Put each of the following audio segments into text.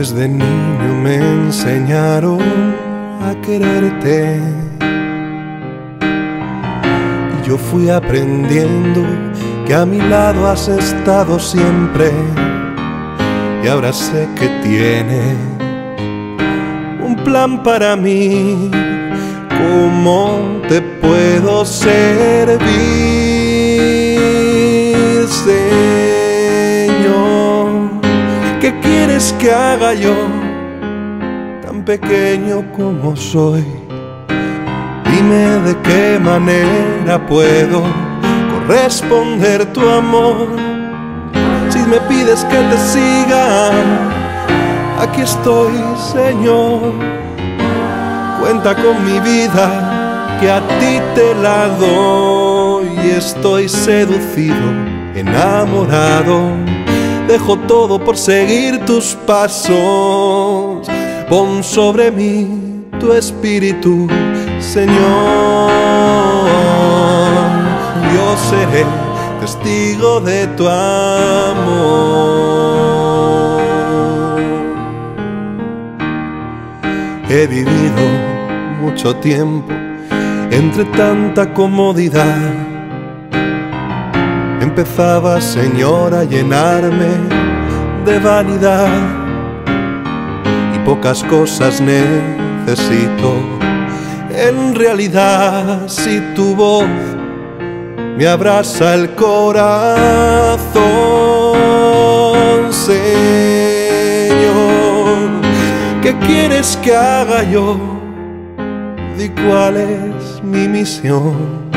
Desde niño me enseñaron a quererte. Y yo fui aprendiendo que a mi lado has estado siempre. Y ahora sé que tienes un plan para mí. ¿Cómo te puedo servir? ¿Qué quieres que haga yo, tan pequeño como soy? Dime de qué manera puedo corresponder tu amor. Si me pides que te siga, aquí estoy, Señor. Cuenta con mi vida, que a ti te la doy. Estoy seducido, enamorado. Dejo todo por seguir tus pasos. Pon sobre mí tu espíritu, Señor. Yo seré testigo de tu amor. He vivido mucho tiempo entre tanta comodidad. Empezaba, Señor, a llenarme de vanidad y pocas cosas necesito. En realidad, si tu voz me abraza el corazón, Señor. ¿Qué quieres que haga yo? Di cuál es mi misión.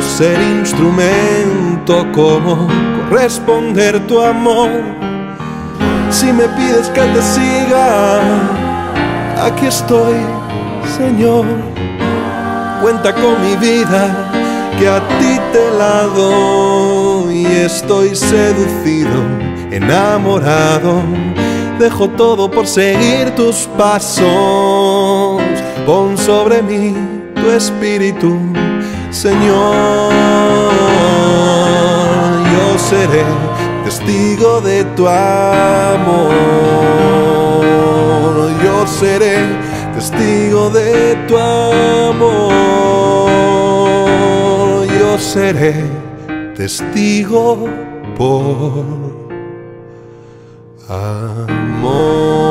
Ser instrumento, cómo corresponder tu amor. Si me pides que te siga, aquí estoy, Señor. Cuenta con mi vida, que a ti te la doy. Estoy seducido, enamorado. Dejo todo por seguir tus pasos. Pon sobre mí tu espíritu, Señor. Yo seré testigo de tu amor. Yo seré testigo de tu amor. Yo seré testigo por amor.